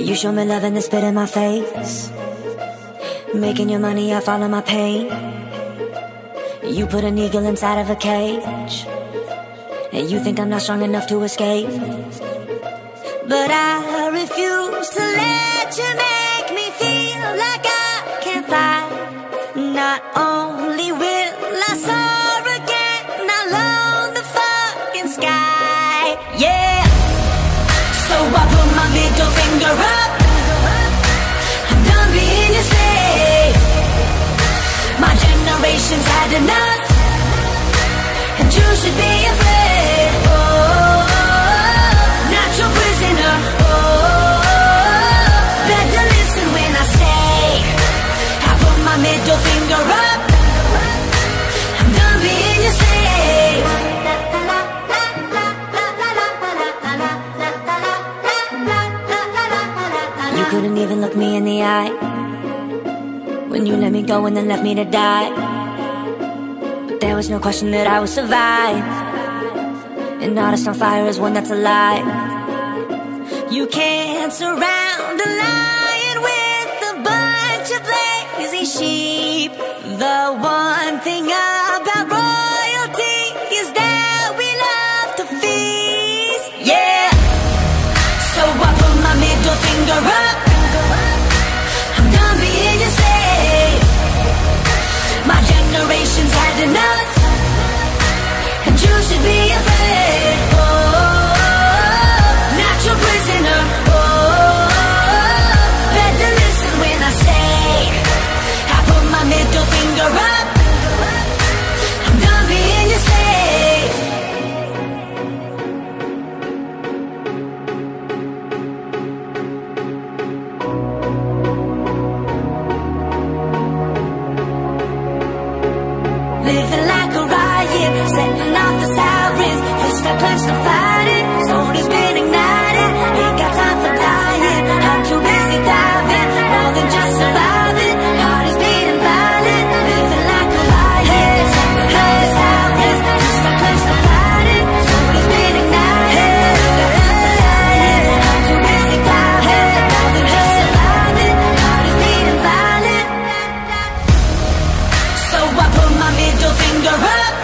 You show me love and then spit in my face. Making your money, I follow my pain. You put an eagle inside of a cage. And you think I'm not strong enough to escape. But I refuse to let you make me feel like I can't fly. Not only will I soar again, alone the fucking sky. Yeah. I put my finger up. I'm done being your slave. My generation's had enough, and you should be couldn't even look me in the eye when you let me go and then left me to die. But there was no question that I would survive. An artist on fire is one that's alive. You can't surround the lion Living like a riot, middle finger up.